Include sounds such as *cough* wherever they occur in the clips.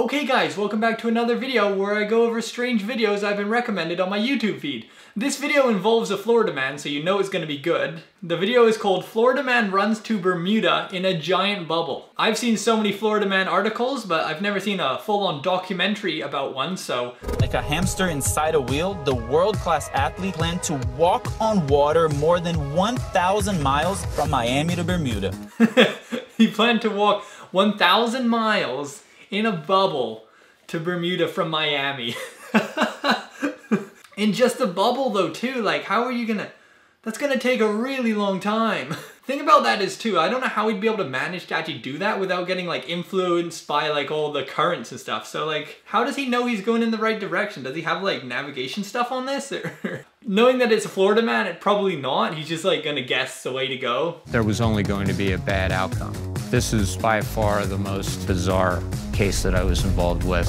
Okay guys, welcome back to another video where I go over strange videos I've been recommended on my YouTube feed. This video involves a Florida man, so you know it's gonna be good. The video is called Florida Man Runs to Bermuda in a Giant Bubble. I've seen so many Florida Man articles, but I've never seen a full-on documentary about one, so... Like a hamster inside a wheel, the world-class athlete planned to walk on water more than 1,000 miles from Miami to Bermuda. *laughs* he planned to walk 1,000 miles in a bubble to Bermuda from Miami. *laughs* in just a bubble though too, like how are you gonna, that's gonna take a really long time. *laughs* Thing about that is too, I don't know how he'd be able to manage to actually do that without getting like influenced by like all the currents and stuff. So like, how does he know he's going in the right direction? Does he have like navigation stuff on this? Or *laughs* Knowing that it's a Florida man, it probably not. He's just like gonna guess the way to go. There was only going to be a bad outcome. This is by far the most bizarre case that I was involved with.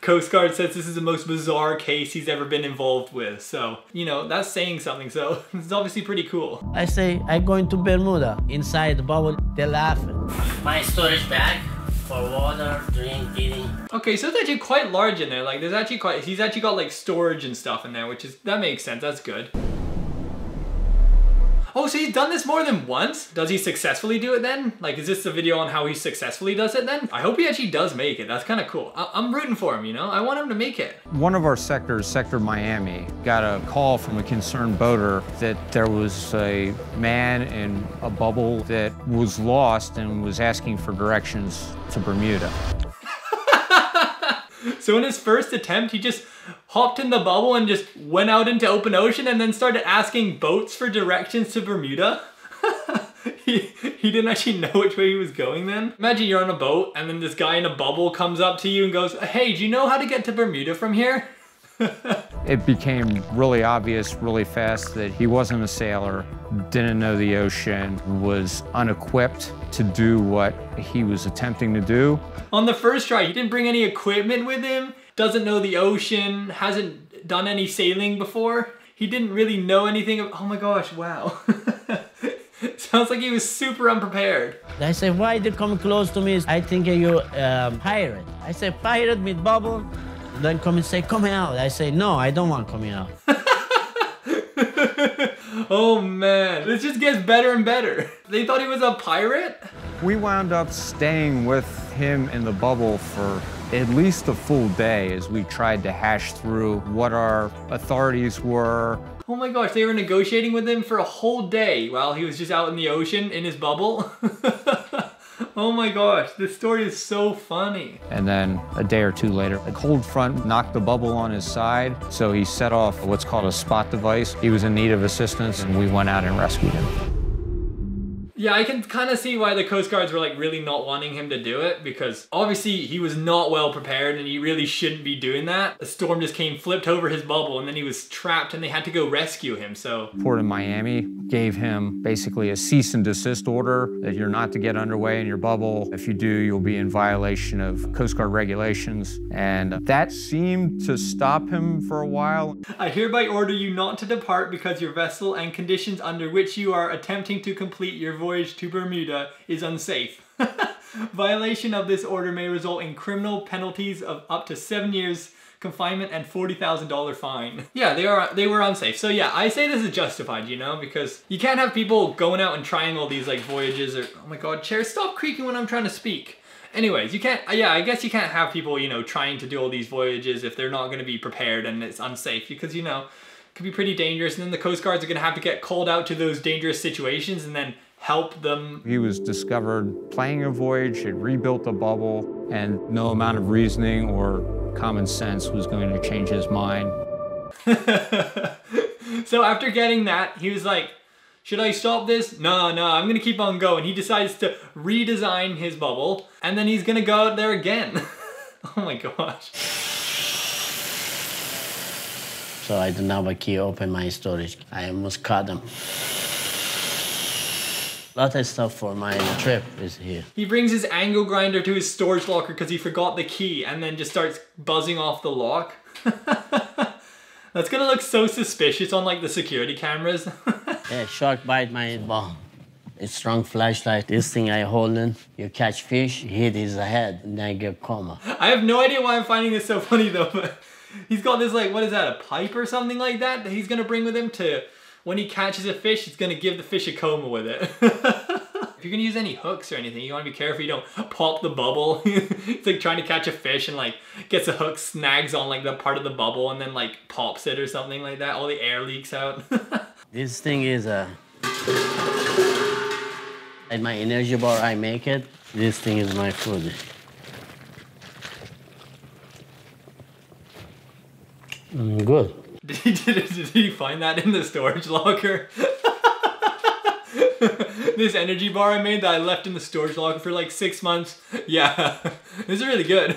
Coast Guard says this is the most bizarre case he's ever been involved with. So, you know, that's saying something. So, *laughs* it's obviously pretty cool. I say, I'm going to Bermuda. Inside the bubble, they're laughing. My storage bag for water, drink, eating. Okay, so it's actually quite large in there. Like, there's actually quite, he's actually got like storage and stuff in there, which is, that makes sense. That's good. Oh, so he's done this more than once? Does he successfully do it then? Like, is this a video on how he successfully does it then? I hope he actually does make it. That's kind of cool. I am rooting for him, you know? I want him to make it. One of our sectors, Sector Miami, got a call from a concerned boater that there was a man in a bubble that was lost and was asking for directions to Bermuda. *laughs* so in his first attempt, he just hopped in the bubble and just went out into open ocean and then started asking boats for directions to Bermuda. *laughs* he, he didn't actually know which way he was going then. Imagine you're on a boat and then this guy in a bubble comes up to you and goes, hey, do you know how to get to Bermuda from here? *laughs* it became really obvious really fast that he wasn't a sailor, didn't know the ocean, was unequipped to do what he was attempting to do. On the first try, he didn't bring any equipment with him doesn't know the ocean, hasn't done any sailing before. He didn't really know anything of, oh my gosh, wow. *laughs* Sounds like he was super unprepared. I say, why they come close to me? I think you're um, pirate. I say, pirate with bubble. Then come and say, come out. I say, no, I don't want coming out. *laughs* oh man, this just gets better and better. They thought he was a pirate? We wound up staying with him in the bubble for at least a full day as we tried to hash through what our authorities were. Oh my gosh, they were negotiating with him for a whole day while he was just out in the ocean in his bubble. *laughs* oh my gosh, this story is so funny. And then a day or two later, a cold front knocked the bubble on his side, so he set off what's called a spot device. He was in need of assistance, and we went out and rescued him. Yeah, I can kind of see why the Coast Guards were like really not wanting him to do it because obviously he was not well prepared and he really shouldn't be doing that. A storm just came, flipped over his bubble, and then he was trapped and they had to go rescue him. So Port of Miami gave him basically a cease and desist order that you're not to get underway in your bubble. If you do, you'll be in violation of Coast Guard regulations. And that seemed to stop him for a while. I hereby order you not to depart because your vessel and conditions under which you are attempting to complete your voyage voyage to Bermuda is unsafe. *laughs* Violation of this order may result in criminal penalties of up to seven years confinement and $40,000 fine. *laughs* Yeah, they are they were unsafe. So yeah, I say this is justified, you know, because you can't have people going out and trying all these like voyages or, oh my god, chair, stop creaking when I'm trying to speak. Anyways, you can't, uh, yeah, I guess you can't have people, you know, trying to do all these voyages if they're not going to be prepared and it's unsafe because, you know, it could be pretty dangerous and then the Coast Guards are going to have to get called out to those dangerous situations and then help them. He was discovered playing a voyage, had rebuilt the bubble, and no amount of reasoning or common sense was going to change his mind. *laughs* so after getting that, he was like, should I stop this? No, no, I'm gonna keep on going. He decides to redesign his bubble, and then he's gonna go out there again. *laughs* oh my gosh. So I don't have a key open my storage. I almost cut them. Lot of stuff for my trip is here. He brings his angle grinder to his storage locker because he forgot the key and then just starts buzzing off the lock. *laughs* That's gonna look so suspicious on like the security cameras. *laughs* yeah, shark bite my ball. A strong flashlight. This thing I holding, you catch fish, hit his head, and then get coma. I have no idea why I'm finding this so funny though, but *laughs* he's got this like, what is that, a pipe or something like that that he's gonna bring with him to, when he catches a fish, he's gonna give the fish a coma with it. *laughs* if you're gonna use any hooks or anything, you wanna be careful you don't pop the bubble. *laughs* it's like trying to catch a fish and like gets a hook, snags on like the part of the bubble and then like pops it or something like that. All the air leaks out. *laughs* This thing is a. At my energy bar, I make it. This thing is my food. Mm, good. *laughs* Did he, did, he find that in the storage locker? *laughs* this energy bar I made that I left in the storage locker for like six months. *laughs* Yeah, this is really good.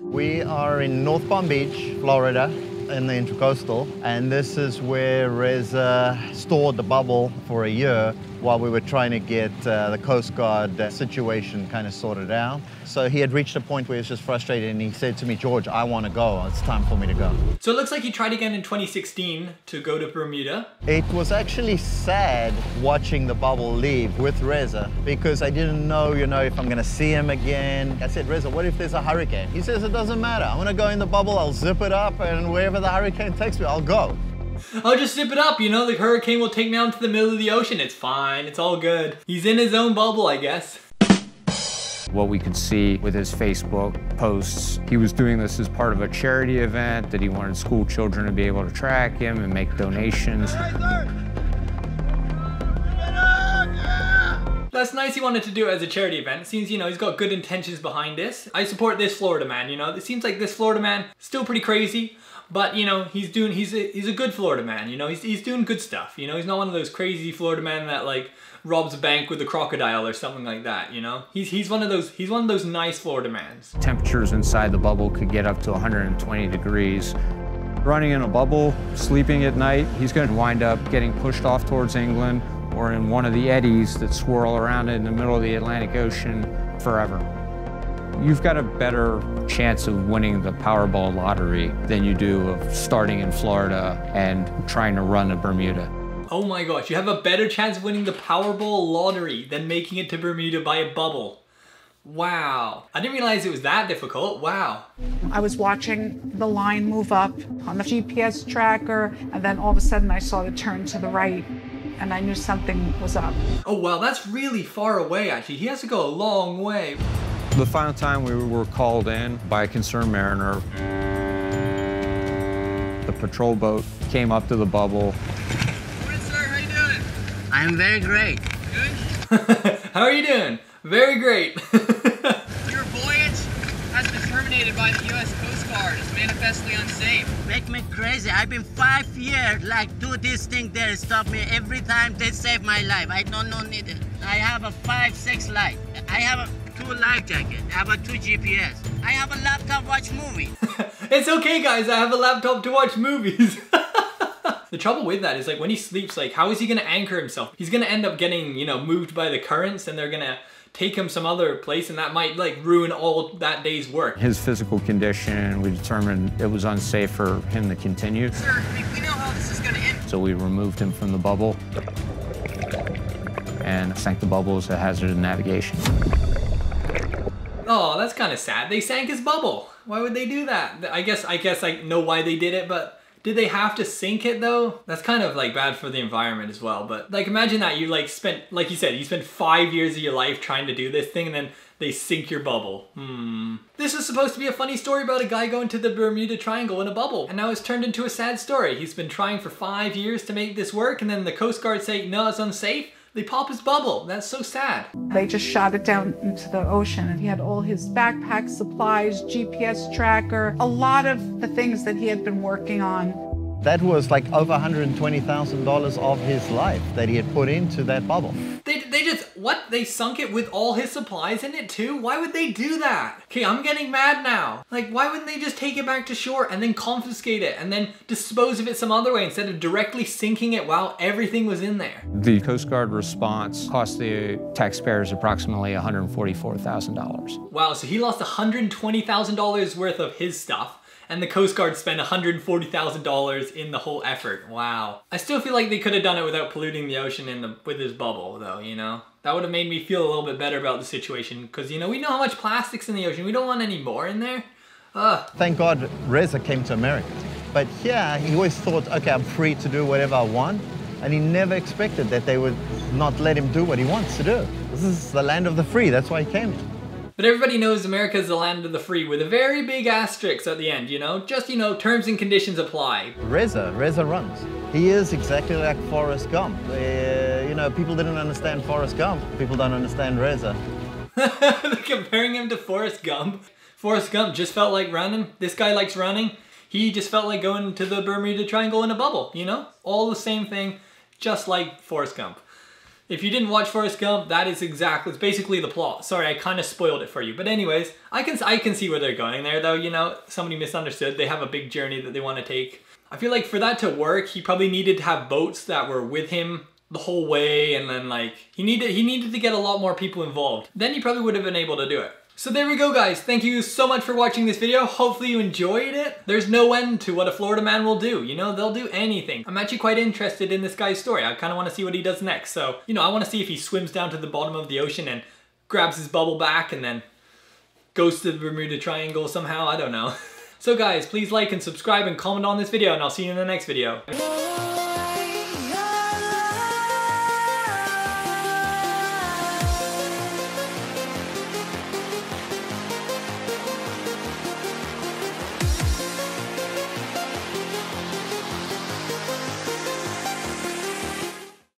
We are in North Palm Beach, Florida, in the Intracoastal, and this is where Reza stored the bubble for a year while we were trying to get uh, the Coast Guard uh, situation kind of sorted out. So he had reached a point where he was just frustrated and he said to me, George, I want to go. It's time for me to go. so it looks like he tried again in 2016 to go to Bermuda. It was actually sad watching the bubble leave with Reza because I didn't know, you know, if I'm going to see him again. I said, Reza, what if there's a hurricane? He says, it doesn't matter. I'm going to go in the bubble, I'll zip it up, and wherever the hurricane takes me, I'll go. I'll just zip it up, you know, the hurricane will take me out into the middle of the ocean. It's fine, it's all good. He's in his own bubble, I guess. What we could see with his Facebook posts, he was doing this as part of a charity event that he wanted school children to be able to track him and make donations. That's nice he wanted to do it as a charity event. It seems, you know, he's got good intentions behind this. I support this Florida man, you know. It seems like this Florida man, still pretty crazy, but, you know, he's doing, he's a, he's a good Florida man, you know. He's, he's doing good stuff, you know. He's not one of those crazy Florida men that, like, robs a bank with a crocodile or something like that, you know. He's, he's one of those, he's one of those nice Florida mans. Temperatures inside the bubble could get up to 120 degrees. Running in a bubble, sleeping at night, he's going to wind up getting pushed off towards England or in one of the eddies that swirl around in the middle of the Atlantic Ocean forever. You've got a better chance of winning the Powerball lottery than you do of starting in Florida and trying to run to Bermuda. Oh my gosh, you have a better chance of winning the Powerball lottery than making it to Bermuda by a bubble. Wow. I didn't realize it was that difficult. Wow. I was watching the line move up on the GPS tracker, and then all of a sudden I saw it turn to the right, and I knew something was up. Oh wow, that's really far away actually. He has to go a long way. The final time we were called in by a concerned mariner, the patrol boat came up to the bubble. Morning, sir. How you doing? I am very great. Good. *laughs* How are you doing? Very great. *laughs* Your voyage has been terminated by the U.S. Coast Guard. It's manifestly unsafe. Make me crazy. I've been five years like do this thing there, stop me every time they save my life. I don't know neither. I have a five, six life. I have a two life jacket. I have a two GPS. I have a laptop to watch movies. *laughs* it's okay guys, I have a laptop to watch movies. *laughs* the trouble with that is like when he sleeps, like how is he gonna anchor himself? He's gonna end up getting, you know, moved by the currents and they're gonna take him some other place and that might like ruin all that day's work. His physical condition, we determined it was unsafe for him to continue, Sir, we, we know how this is gonna end. so we removed him from the bubble and sank the bubble as a hazard of navigation. Oh, that's kind of sad. They sank his bubble. Why would they do that? I guess I guess I know why they did it, but did they have to sink it though? That's kind of like bad for the environment as well. But like imagine that you like spent like you said, you spent five years of your life trying to do this thing and then they sink your bubble. Hmm. This is supposed to be a funny story about a guy going to the Bermuda Triangle in a bubble, and now it's turned into a sad story. He's been trying for five years to make this work, and then the Coast Guard say, no, it's unsafe. They pop his bubble. That's so sad. They just shot it down into the ocean, and he had all his backpack supplies, GPS tracker, a lot of the things that he had been working on. That was like over $120,000 of his life that he had put into that bubble. They, they just, what? They sunk it with all his supplies in it too? Why would they do that? Okay, I'm getting mad now. Like, why wouldn't they just take it back to shore and then confiscate it and then dispose of it some other way instead of directly sinking it while everything was in there? The Coast Guard response cost the taxpayers approximately $144,000. Wow, so he lost $120,000 worth of his stuff and the Coast Guard spent $140,000 in the whole effort. Wow. I still feel like they could have done it without polluting the ocean in the, with this bubble though, you know? That would have made me feel a little bit better about the situation because, you know, we know how much plastic's in the ocean. We don't want any more in there. Ugh. Thank God Reza came to America. But here, he always thought, okay, I'm free to do whatever I want. And he never expected that they would not let him do what he wants to do. This is the land of the free. That's why he came here. But everybody knows America is the land of the free with a very big asterisk at the end, you know? Just, you know, terms and conditions apply. Reza, Reza runs. He is exactly like Forrest Gump. Uh, you know, people didn't understand Forrest Gump. People don't understand Reza. *laughs* Comparing him to Forrest Gump. Forrest Gump just felt like running. This guy likes running. He just felt like going to the Bermuda Triangle in a bubble, you know? All the same thing, just like Forrest Gump. If you didn't watch Forrest Gump, that is exactly, it's basically the plot. Sorry, I kind of spoiled it for you. But anyways, I can, I can see where they're going there though, you know? Somebody misunderstood. They have a big journey that they want to take. I feel like for that to work, he probably needed to have boats that were with him the whole way and then like, he needed, he needed to get a lot more people involved. Then he probably would have been able to do it. So there we go guys, thank you so much for watching this video, hopefully you enjoyed it. There's no end to what a Florida man will do, you know, they'll do anything. I'm actually quite interested in this guy's story, I kind of want to see what he does next, so, you know, I want to see if he swims down to the bottom of the ocean and grabs his bubble back and then goes to the Bermuda Triangle somehow, I don't know. *laughs* so guys, please like and subscribe and comment on this video and I'll see you in the next video.